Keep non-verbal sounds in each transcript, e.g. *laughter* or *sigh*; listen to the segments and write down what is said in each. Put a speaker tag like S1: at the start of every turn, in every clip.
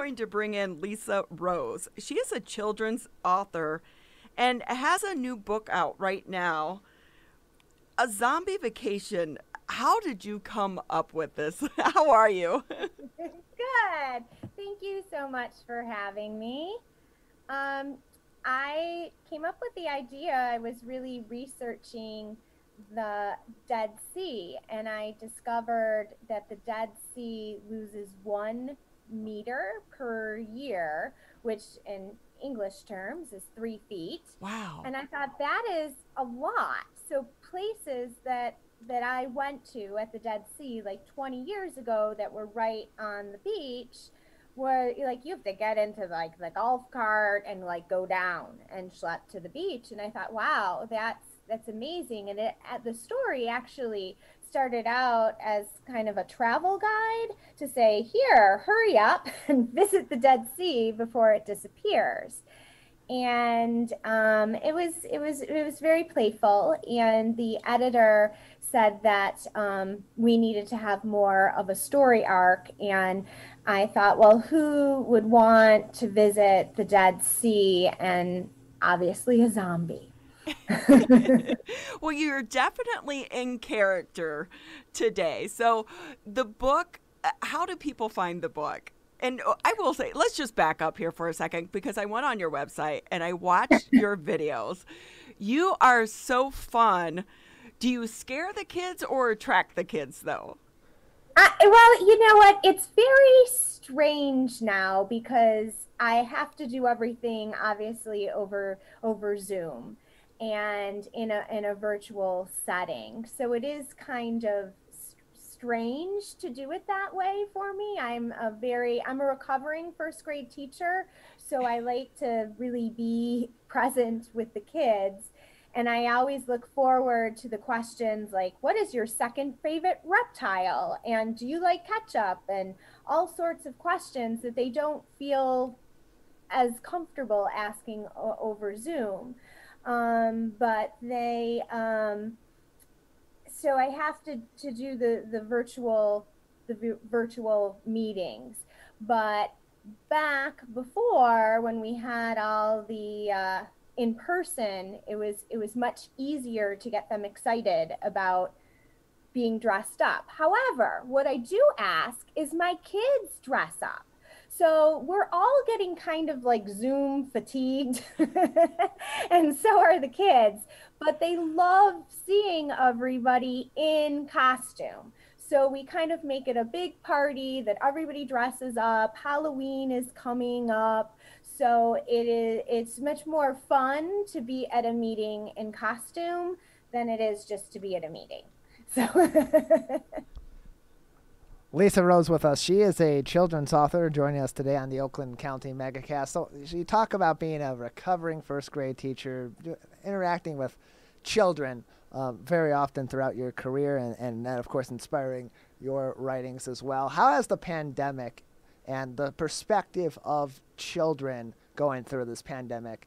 S1: going to bring in Lisa Rose. She is a children's author and has a new book out right now. A zombie vacation. How did you come up with this? *laughs* How are you? *laughs*
S2: Good. Thank you so much for having me. Um, I came up with the idea. I was really researching the Dead Sea, and I discovered that the Dead Sea loses one meter per year, which in English terms is three feet.
S1: Wow.
S2: And I thought that is a lot. So places that that I went to at the Dead Sea like 20 years ago that were right on the beach where like you have to get into like the golf cart and like go down and schlep to the beach and I thought wow that's that's amazing and it the story actually started out as kind of a travel guide to say here hurry up *laughs* and visit the Dead Sea before it disappears. And um, it was it was it was very playful. And the editor said that um, we needed to have more of a story arc. And i thought well who would want to visit the dead sea and obviously a zombie *laughs* *laughs*
S1: well you're definitely in character today so the book uh, how do people find the book and uh, I will say, let's just back up here for a second because I went on your website and I watched *laughs* your videos. You are so fun. Do you scare the kids or attract the kids though?
S2: Uh, well, you know what? It's very strange now because I have to do everything obviously over over Zoom and in a in a virtual setting. So it is kind of strange to do it that way for me. I'm a very I'm a recovering first grade teacher, so I like to really be present with the kids. And I always look forward to the questions like, what is your second favorite reptile? And do you like ketchup? And all sorts of questions that they don't feel as comfortable asking over Zoom. Um, but they, um, so I have to, to do the, the virtual the virtual meetings. But back before when we had all the uh, in person, it was it was much easier to get them excited about being dressed up. However, what I do ask is my kids dress up. So we're all getting kind of like Zoom fatigued, *laughs* and so are the kids, but they love seeing everybody in costume. So we kind of make it a big party that everybody dresses up. Halloween is coming up. So it is it's much more fun to be at a meeting in costume than it is just to be at a meeting. So *laughs*
S3: Lisa Rose with us. She is a children's author joining us today on the Oakland County Megacast. So she talk about being a recovering first grade teacher, interacting with children um, very often throughout your career, and, and of course inspiring your writings as well. How has the pandemic and the perspective of children going through this pandemic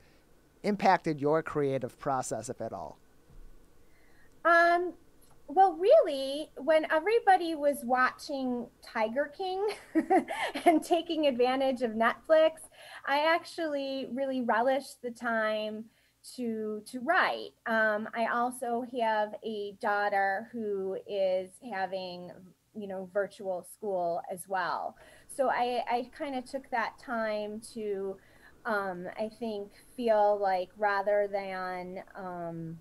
S3: impacted your creative process, if at all?
S2: Um, well, really, when everybody was watching Tiger King *laughs* and taking advantage of Netflix, I actually really relished the time to to write. Um, I also have a daughter who is having you know virtual school as well. So I, I kind of took that time to um, I think feel like rather than um,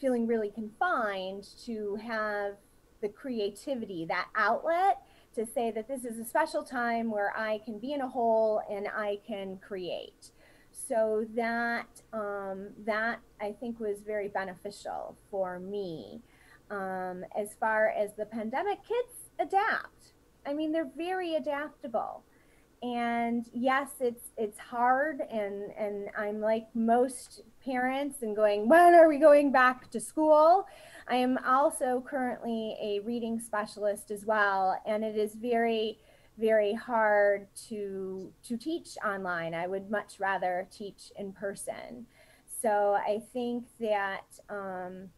S2: feeling really confined to have the creativity, that outlet to say that this is a special time where I can be in a hole and I can create. So that um, that I think was very beneficial for me. Um, as far as the pandemic, kids adapt. I mean, they're very adaptable and yes it's it's hard and and i'm like most parents and going when are we going back to school? I am also currently a reading specialist as well and it is very very hard to to teach online. I would much rather teach in person. So i think that um,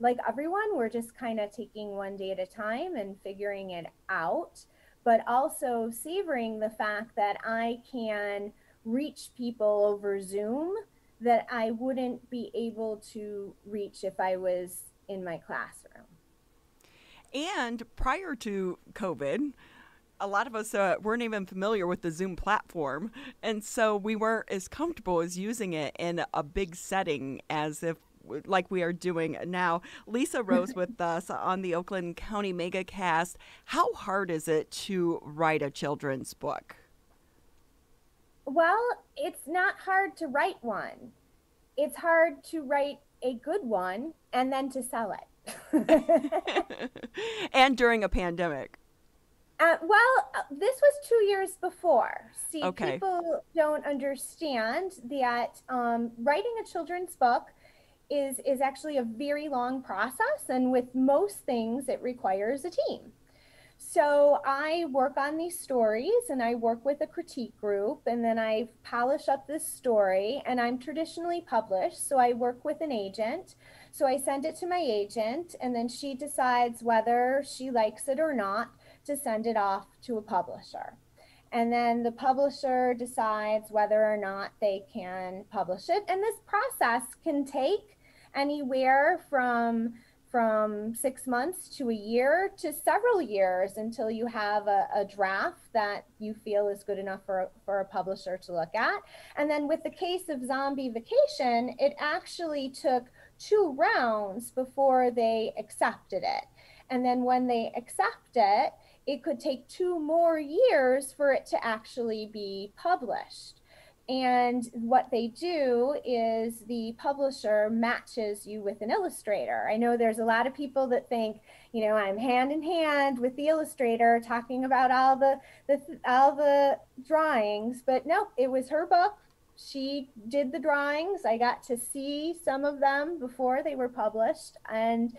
S2: like everyone we're just kind of taking one day at a time and figuring it out but also savoring the fact that I can reach people over Zoom that I wouldn't be able to reach if I was in my classroom.
S1: And prior to COVID, a lot of us uh, weren't even familiar with the Zoom platform. And so we weren't as comfortable as using it in a big setting as if like we are doing now. Lisa *laughs* Rose with us on the Oakland County Megacast. How hard is it to write a children's book?
S2: Well, it's not hard to write one. It's hard to write a good one and then to sell
S1: it. *laughs* and during a pandemic.
S2: Uh, well, uh, this was two years before. See, okay. people don't understand that um, writing a children's book is is actually a very long process, and with most things, it requires a team. So I work on these stories and I work with a critique group and then I polish up this story and I'm traditionally published. So I work with an agent. So I send it to my agent and then she decides whether she likes it or not to send it off to a publisher. And then the publisher decides whether or not they can publish it. And this process can take anywhere from from six months to a year to several years until you have a, a, draft that you feel is good enough for, for a publisher to look at. And then with the case of Zombie Vacation, it actually took two rounds before they accepted it. And then when they accept it, it could take two more years for it to actually be published. And what they do is the publisher matches you with an illustrator. I know there's a lot of people that think, you know, I'm hand in hand with the illustrator talking about all the, the all the drawings, but no, it was her book. She did the drawings. I got to see some of them before they were published and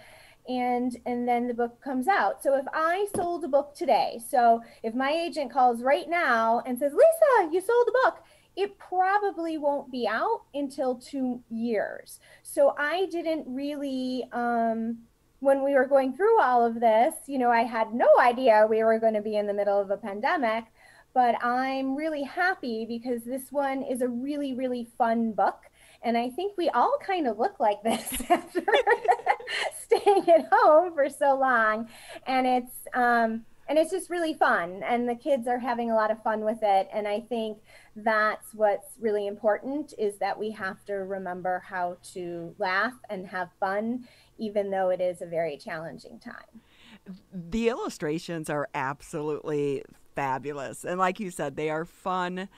S2: and and then the book comes out. So if I sold a book today, so if my agent calls right now and says, "Lisa, you sold a book," it probably won't be out until two years. So I didn't really, um, when we were going through all of this, you know, I had no idea we were going to be in the middle of a pandemic. But I'm really happy because this one is a really, really fun book. And I think we all kind of look like this *laughs* after *laughs* staying at home for so long. And it's, um, and it's just really fun and the kids are having a lot of fun with it and i think that's what's really important is that we have to remember how to laugh and have fun even though it is a very challenging time.
S1: The illustrations are absolutely fabulous and like you said they are fun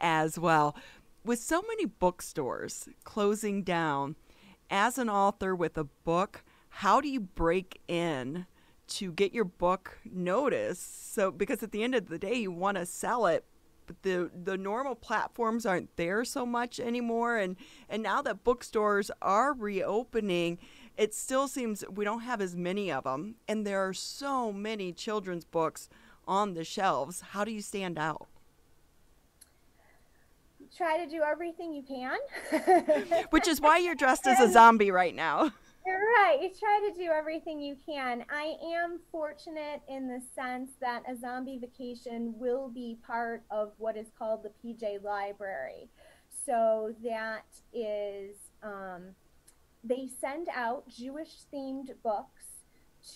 S1: as well. With so many bookstores closing down as an author with a book how do you break in to get your book noticed. So because at the end of the day you want to sell it, but the the normal platforms aren't there so much anymore and and now that bookstores are reopening, it still seems we don't have as many of them and there are so many children's books on the shelves. How do you stand out?
S2: Try to do everything you can. *laughs*
S1: Which is why you're dressed as a zombie right now.
S2: You're right. You try to do everything you can. I am fortunate in the sense that a zombie vacation will be part of what is called the PJ Library. So that is, um, they send out Jewish themed books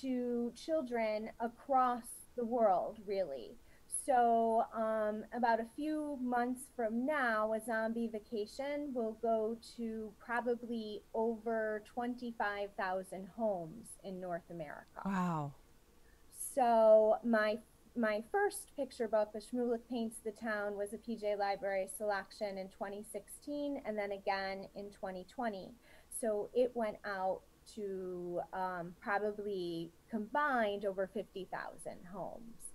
S2: to children across the world, really. So, um, about a few months from now, a zombie vacation will go to probably over 25,000 homes in North America.
S1: Wow.
S2: So, my my first picture book, The Shmulik Paints the Town, was a PJ Library selection in 2016 and then again in 2020. So, it went out to um, probably combined over 50,000 homes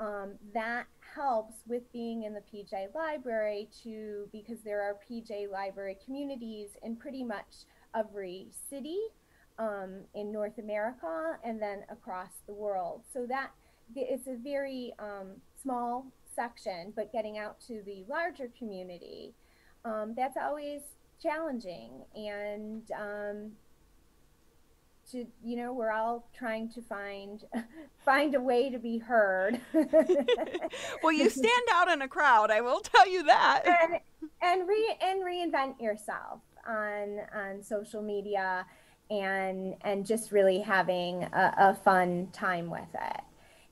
S2: um, that helps with being in the PJ library to because there are PJ library communities in pretty much every city um, in North America and then across the world. So that it's a very um, small section, but getting out to the larger community, um, that's always challenging. And um, to you know we're all trying to find *laughs* find a way to be heard. *laughs*
S1: Well you *laughs* stand out in a crowd i will tell you that.
S2: And and re and reinvent yourself on on social media and and just really having a, a fun time with it.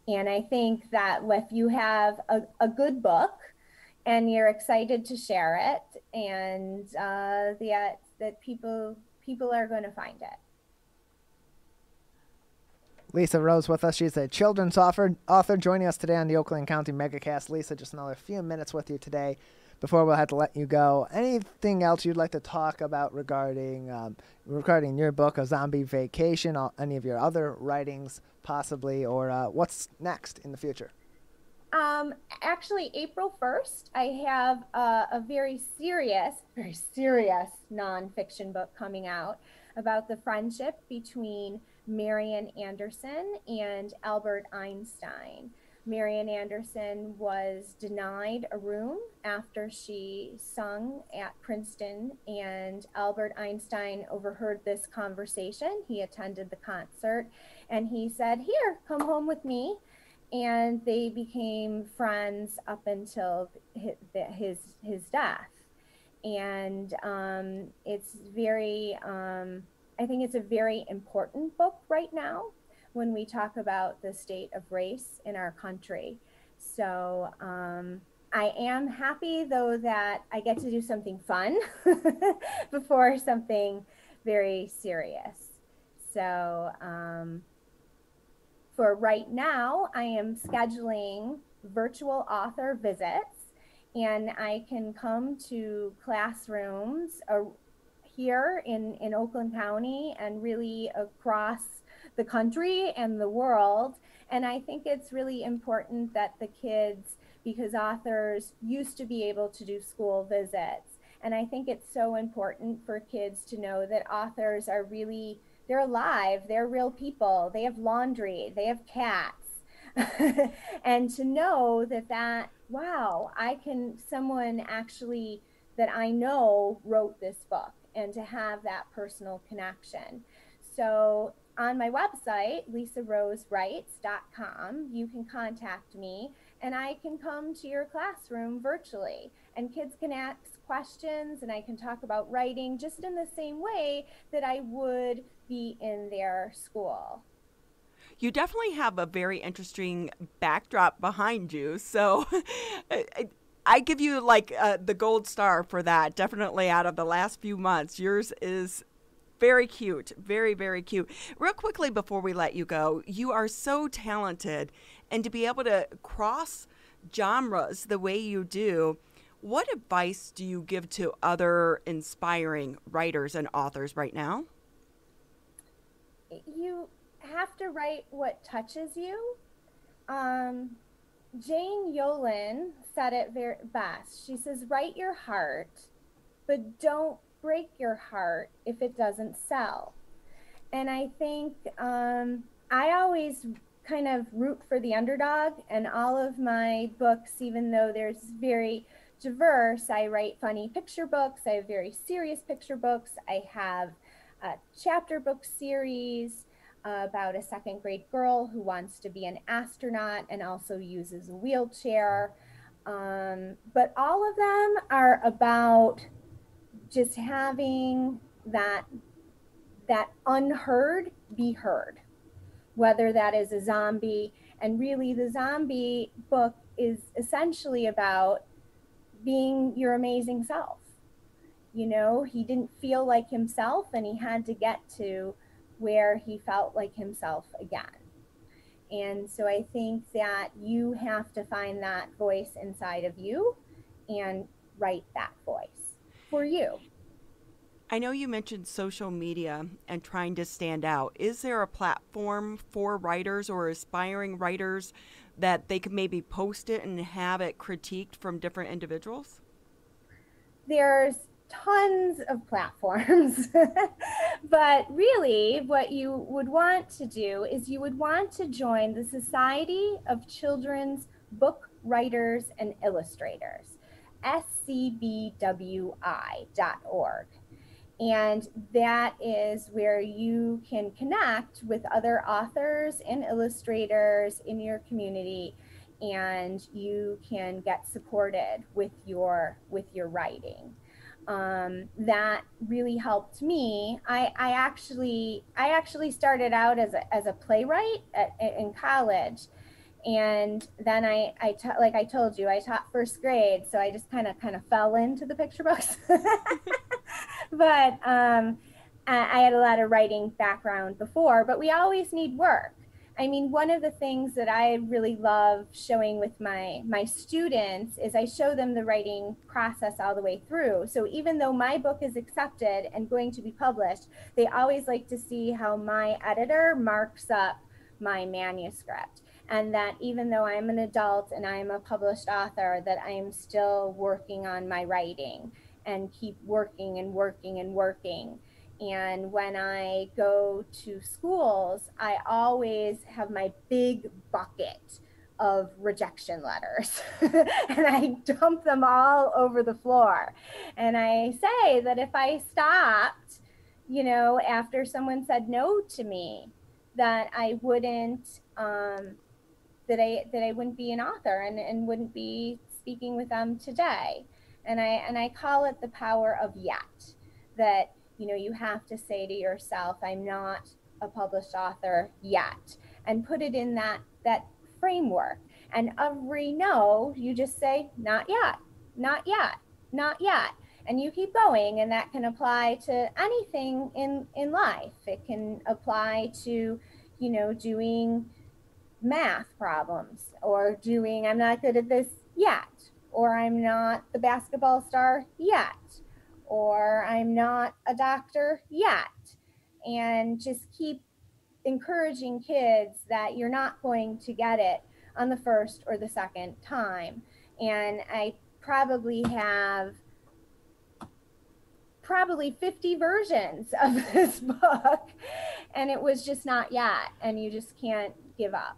S2: And i think that if you have a, a good book and you're excited to share it and uh, that that people people are going to find it
S3: Lisa Rose with us. She's a children's author, author joining us today on the Oakland County Megacast. Lisa, just another few minutes with you today before we'll have to let you go. Anything else you'd like to talk about regarding um, regarding your book, A Zombie Vacation, any of your other writings, possibly, or uh, what's next in the future?
S2: Um, actually, April 1st, I have a, a very serious, very serious nonfiction book coming out about the friendship between Marian Anderson and Albert Einstein. Marian Anderson was denied a room after she sung at Princeton, and Albert Einstein overheard this conversation. He attended the concert and he said, Here, come home with me. And they became friends up until his, his, death. And um, it's very, um, I think it's a very important book right now when we talk about the state of race in our country. So um, I am happy though that I get to do something fun *laughs* before something very serious. So um, for right now, I am scheduling virtual author visits and I can come to classrooms uh, here in, in Oakland County and really across the country and the world. And I think it's really important that the kids, because authors used to be able to do school visits. And I think it's so important for kids to know that authors are really, they're alive, they're real people, they have laundry, they have cats. *laughs* and to know that that, wow, I can, someone actually that I know wrote this book and to have that personal connection. So on my website, lisarosewrites.com, you can contact me and I can come to your classroom virtually. And kids can ask questions and I can talk about writing just in the same way that I would be in their school.
S1: You definitely have a very interesting backdrop behind you. So *laughs* I give you like uh, the gold star for that. Definitely out of the last few months, yours is very cute, very very cute. Real quickly before we let you go, you are so talented, and to be able to cross genres the way you do. What advice do you give to other inspiring writers and authors right now?
S2: You have to write what touches you. Um, Jane Yolen said it very best. She says, Write your heart, but don't break your heart if it doesn't sell. And I think um, I always kind of root for the underdog, and all of my books, even though there's very diverse, I write funny picture books, I have very serious picture books, I have a chapter book series about a second grade girl who wants to be an astronaut and also uses a wheelchair. Um, but all of them are about just having that that unheard be heard whether that is a zombie and really the zombie book is essentially about being your amazing self you know he didn't feel like himself and he had to get to where he felt like himself again. And so I think that you have to find that voice inside of you and write that voice for you.
S1: I know you mentioned social media and trying to stand out. Is there a platform for writers or aspiring writers that they could maybe post it and have it critiqued from different individuals?
S2: There's tons of platforms. *laughs* but really, what you would want to do is you would want to join the Society of Children's Book Writers and Illustrators, scbwi.org. And that is where you can connect with other authors and illustrators in your community and you can get supported with your with your writing um, that really helped me I, I actually i actually started out as a, as a playwright at, in college and then I, I ta- like I told you, I taught first grade, so I just kind of kind of fell into the picture books. *laughs* but um, I, I had a lot of writing background before, but we always need work. I mean, one of the things that I really love showing with my my students is I show them the writing process all the way through. So even though my book is accepted and going to be published, they always like to see how my editor marks up my manuscript and that even though I'm an adult and I'm a published author, that I am still working on my writing and keep working and working and working. And when I go to schools, I always have my big bucket of rejection letters *laughs* and I dump them all over the floor. And I say that if I stopped, you know, after someone said no to me, that I wouldn't um, that I that I wouldn't be an author and, and wouldn't be speaking with them today. And I and I call it the power of yet. That you know you have to say to yourself, I'm not a published author yet, and put it in that that framework. And every no, you just say, not yet, not yet, not yet. And you keep going, and that can apply to anything in, in life. It can apply to, you know, doing math problems or doing I'm not good at this yet or I'm not the basketball star yet or I'm not a doctor yet. And just keep encouraging kids that you're not going to get it on the first or the second time. And I probably have probably 50 versions of *laughs* this book and it was just not yet and you just can't give up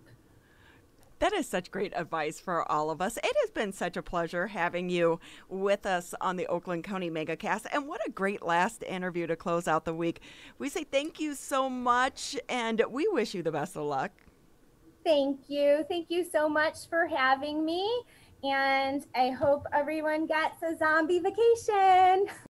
S1: that is such great advice for all of us. It has been such a pleasure having you with us on the Oakland County Megacast. And what a great last interview to close out the week. We say thank you so much and we wish you the best of luck.
S2: Thank you. Thank you so much for having me. And I hope everyone gets a zombie vacation. *laughs*